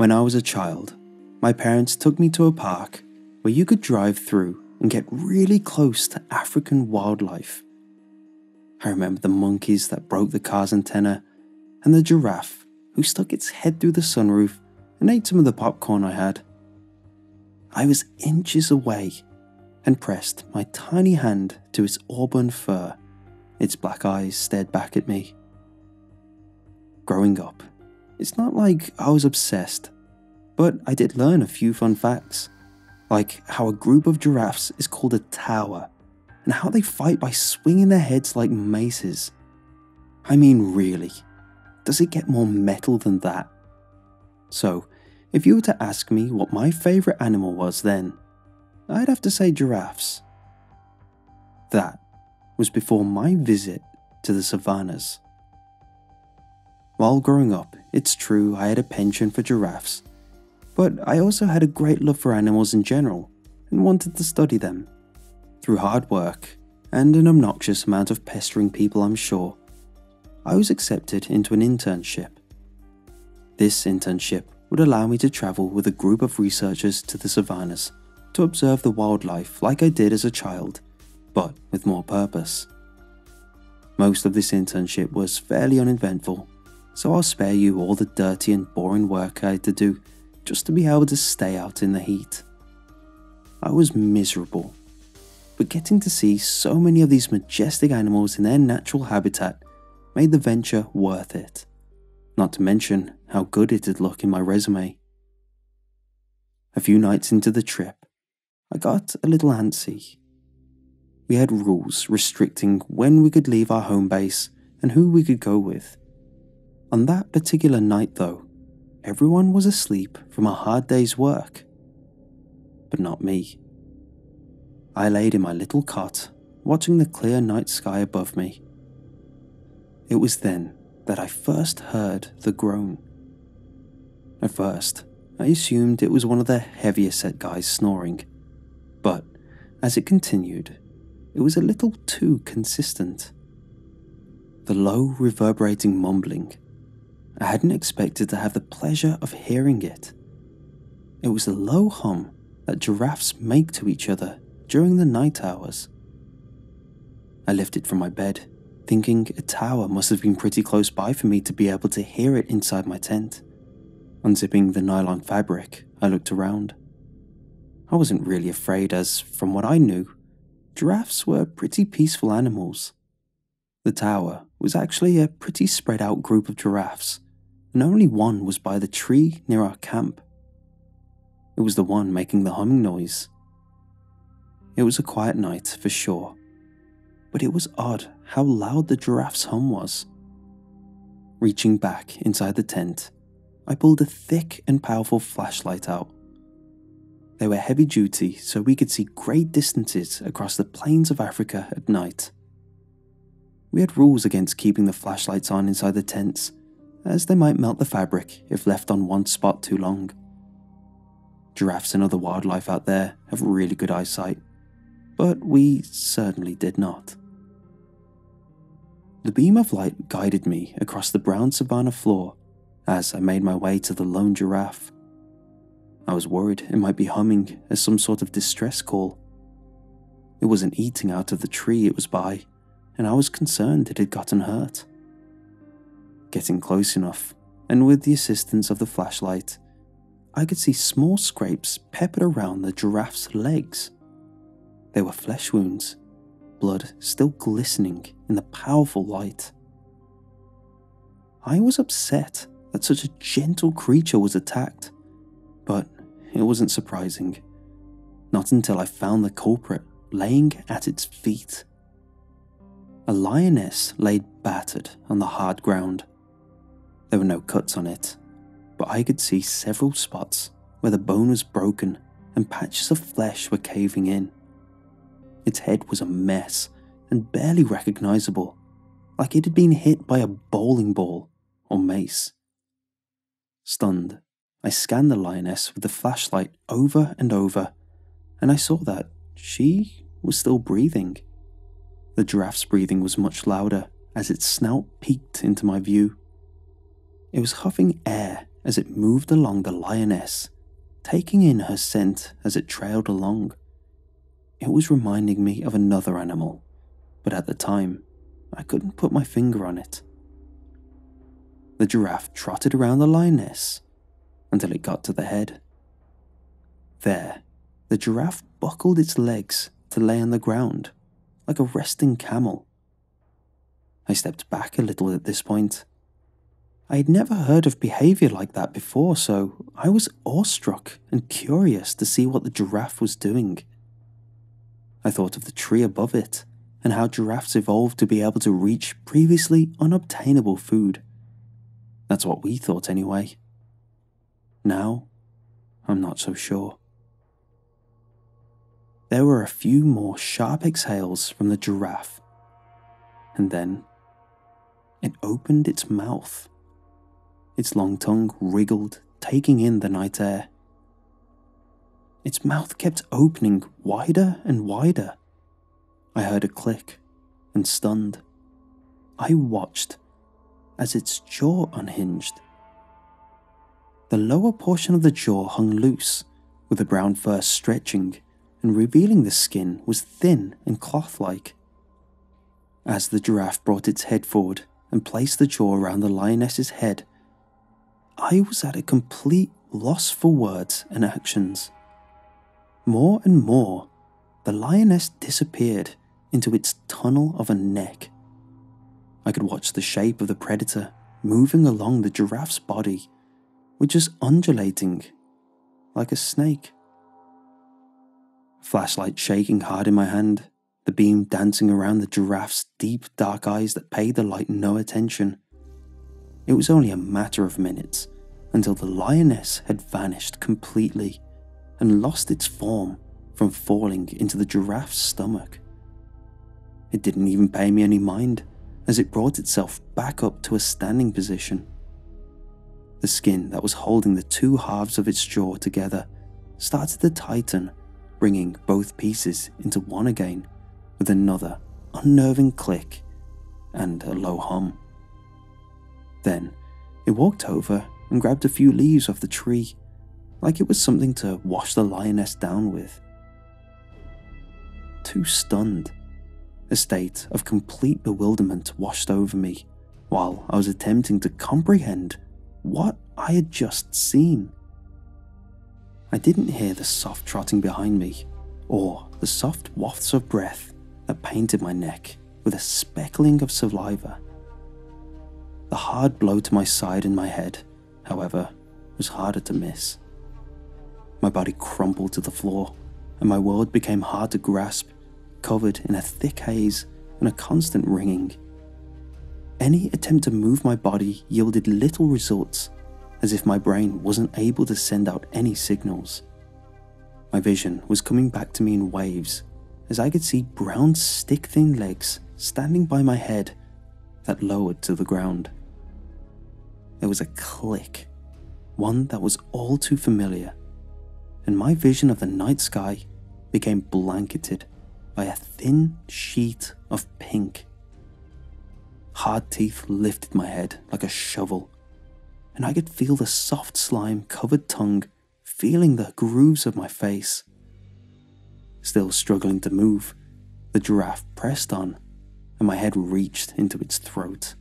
When I was a child, my parents took me to a park where you could drive through and get really close to African wildlife. I remember the monkeys that broke the car's antenna and the giraffe who stuck its head through the sunroof and ate some of the popcorn I had. I was inches away and pressed my tiny hand to its auburn fur. Its black eyes stared back at me. Growing up, it's not like I was obsessed, but I did learn a few fun facts, like how a group of giraffes is called a tower, and how they fight by swinging their heads like maces. I mean, really, does it get more metal than that? So, if you were to ask me what my favourite animal was then, I'd have to say giraffes. That was before my visit to the savannas. While growing up, it's true I had a penchant for giraffes, but I also had a great love for animals in general and wanted to study them. Through hard work and an obnoxious amount of pestering people, I'm sure, I was accepted into an internship. This internship would allow me to travel with a group of researchers to the savannas to observe the wildlife like I did as a child, but with more purpose. Most of this internship was fairly uneventful, so I'll spare you all the dirty and boring work I had to do just to be able to stay out in the heat. I was miserable, but getting to see so many of these majestic animals in their natural habitat made the venture worth it. Not to mention how good it'd look in my resume. A few nights into the trip, I got a little antsy. We had rules restricting when we could leave our home base and who we could go with. On that particular night, though, everyone was asleep from a hard day's work. But not me. I laid in my little cot, watching the clear night sky above me. It was then that I first heard the groan. At first, I assumed it was one of the heavier set guys snoring. But as it continued, it was a little too consistent. The low, reverberating mumbling. I hadn't expected to have the pleasure of hearing it. It was the low hum that giraffes make to each other during the night hours. I lifted from my bed, thinking a tower must have been pretty close by for me to be able to hear it inside my tent. Unzipping the nylon fabric, I looked around. I wasn't really afraid, as from what I knew, giraffes were pretty peaceful animals. The tower was actually a pretty spread out group of giraffes, and only one was by the tree near our camp. It was the one making the humming noise. It was a quiet night for sure, but it was odd how loud the giraffe's hum was. Reaching back inside the tent, I pulled a thick and powerful flashlight out they were heavy duty, so we could see great distances across the plains of Africa at night. We had rules against keeping the flashlights on inside the tents, as they might melt the fabric if left on one spot too long. Giraffes and other wildlife out there have really good eyesight, but we certainly did not. The beam of light guided me across the brown savanna floor as I made my way to the lone giraffe. I was worried it might be humming as some sort of distress call. It wasn't eating out of the tree it was by, and I was concerned it had gotten hurt. Getting close enough, and with the assistance of the flashlight, I could see small scrapes peppered around the giraffe's legs. They were flesh wounds, blood still glistening in the powerful light. I was upset that such a gentle creature was attacked but it wasn't surprising. Not until I found the culprit laying at its feet. A lioness laid battered on the hard ground. There were no cuts on it, but I could see several spots where the bone was broken and patches of flesh were caving in. Its head was a mess and barely recognizable, like it had been hit by a bowling ball or mace. Stunned, I scanned the lioness with the flashlight over and over, and I saw that she was still breathing. The giraffe's breathing was much louder as its snout peeked into my view. It was huffing air as it moved along the lioness, taking in her scent as it trailed along. It was reminding me of another animal, but at the time, I couldn't put my finger on it. The giraffe trotted around the lioness until it got to the head. There, the giraffe buckled its legs to lay on the ground like a resting camel. I stepped back a little at this point. I had never heard of behaviour like that before, so I was awestruck and curious to see what the giraffe was doing. I thought of the tree above it and how giraffes evolved to be able to reach previously unobtainable food. That's what we thought anyway. Now, I'm not so sure. There were a few more sharp exhales from the giraffe, and then it opened its mouth. Its long tongue wriggled, taking in the night air. Its mouth kept opening wider and wider. I heard a click and stunned. I watched as its jaw unhinged. The lower portion of the jaw hung loose, with the brown fur stretching and revealing the skin was thin and cloth like. As the giraffe brought its head forward and placed the jaw around the lioness's head, I was at a complete loss for words and actions. More and more, the lioness disappeared into its tunnel of a neck. I could watch the shape of the predator moving along the giraffe's body, which was undulating like a snake. Flashlight shaking hard in my hand, the beam dancing around the giraffe's deep dark eyes that paid the light no attention. It was only a matter of minutes until the lioness had vanished completely and lost its form from falling into the giraffe's stomach. It didn't even pay me any mind as it brought itself back up to a standing position. The skin that was holding the two halves of its jaw together started to tighten, bringing both pieces into one again with another unnerving click and a low hum. Then it walked over and grabbed a few leaves off the tree, like it was something to wash the lioness down with. Too stunned, a state of complete bewilderment washed over me while I was attempting to comprehend what I had just seen. I didn't hear the soft trotting behind me or the soft wafts of breath that painted my neck with a speckling of saliva. The hard blow to my side and my head however, was harder to miss. My body crumpled to the floor, and my world became hard to grasp, covered in a thick haze and a constant ringing. Any attempt to move my body yielded little results, as if my brain wasn't able to send out any signals. My vision was coming back to me in waves, as I could see brown stick thin legs standing by my head that lowered to the ground there was a click, one that was all too familiar, and my vision of the night sky became blanketed by a thin sheet of pink. Hard teeth lifted my head like a shovel, and I could feel the soft slime covered tongue feeling the grooves of my face. Still struggling to move, the giraffe pressed on, and my head reached into its throat.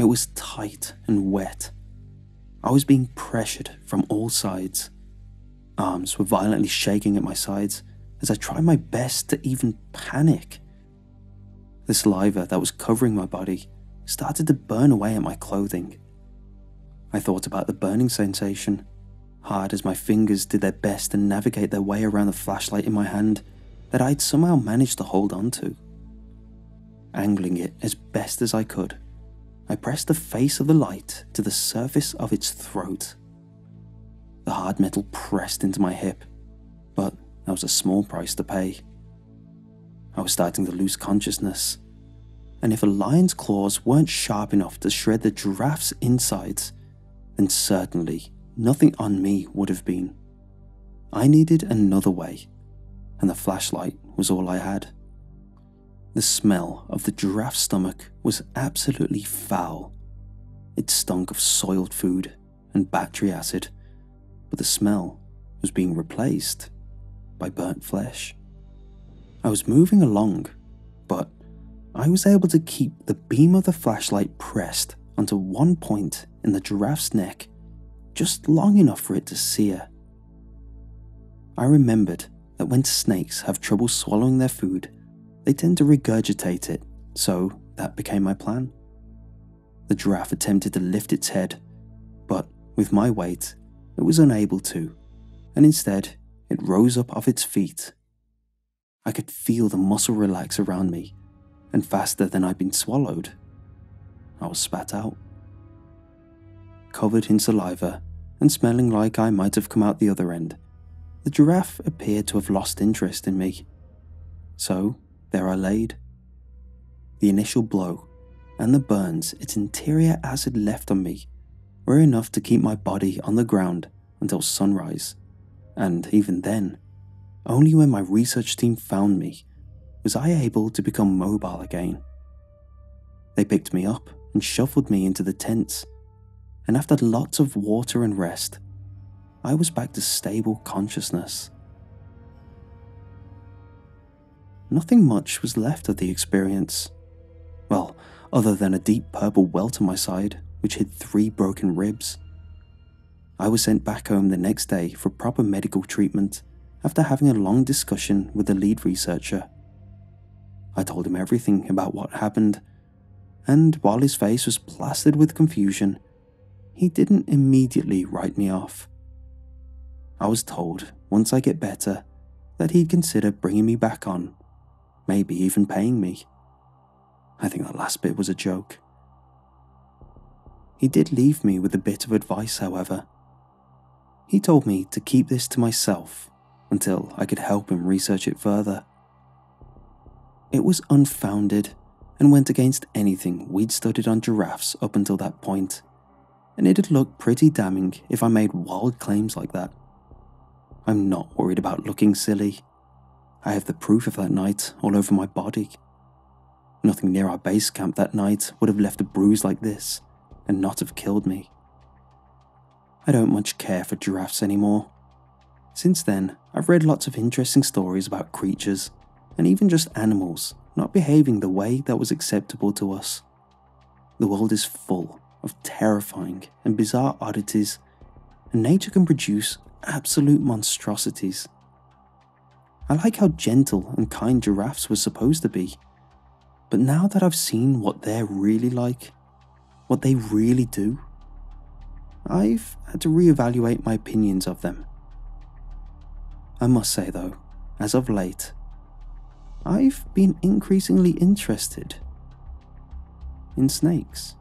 It was tight and wet. I was being pressured from all sides. Arms were violently shaking at my sides as I tried my best to even panic. The saliva that was covering my body started to burn away at my clothing. I thought about the burning sensation, hard as my fingers did their best to navigate their way around the flashlight in my hand that I'd somehow managed to hold on to. Angling it as best as I could, I pressed the face of the light to the surface of its throat. The hard metal pressed into my hip, but that was a small price to pay. I was starting to lose consciousness, and if a lion's claws weren't sharp enough to shred the giraffe's insides, then certainly nothing on me would have been. I needed another way, and the flashlight was all I had. The smell of the giraffe's stomach was absolutely foul. It stunk of soiled food and battery acid, but the smell was being replaced by burnt flesh. I was moving along, but I was able to keep the beam of the flashlight pressed onto one point in the giraffe's neck, just long enough for it to sear. I remembered that when snakes have trouble swallowing their food, they tend to regurgitate it, so that became my plan. The giraffe attempted to lift its head, but with my weight, it was unable to, and instead it rose up off its feet. I could feel the muscle relax around me, and faster than I'd been swallowed, I was spat out. Covered in saliva and smelling like I might have come out the other end, the giraffe appeared to have lost interest in me. So there I laid. The initial blow and the burns its interior acid left on me were enough to keep my body on the ground until sunrise, and even then, only when my research team found me was I able to become mobile again. They picked me up and shuffled me into the tents, and after lots of water and rest, I was back to stable consciousness. Nothing much was left of the experience. Well, other than a deep purple welt on my side, which hid three broken ribs. I was sent back home the next day for proper medical treatment after having a long discussion with the lead researcher. I told him everything about what happened, and while his face was plastered with confusion, he didn't immediately write me off. I was told, once I get better, that he'd consider bringing me back on, maybe even paying me. I think that last bit was a joke. He did leave me with a bit of advice, however. He told me to keep this to myself until I could help him research it further. It was unfounded and went against anything we'd studied on giraffes up until that point, and it'd look pretty damning if I made wild claims like that. I'm not worried about looking silly. I have the proof of that night all over my body. Nothing near our base camp that night would have left a bruise like this and not have killed me. I don't much care for giraffes anymore. Since then, I've read lots of interesting stories about creatures and even just animals not behaving the way that was acceptable to us. The world is full of terrifying and bizarre oddities, and nature can produce absolute monstrosities. I like how gentle and kind giraffes were supposed to be, but now that I've seen what they're really like, what they really do, I've had to reevaluate my opinions of them. I must say, though, as of late, I've been increasingly interested in snakes.